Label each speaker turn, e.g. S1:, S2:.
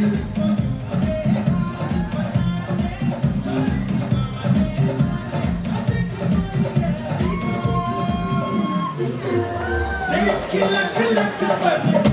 S1: Kill, kill, kill, kill, kill, kill, kill, kill,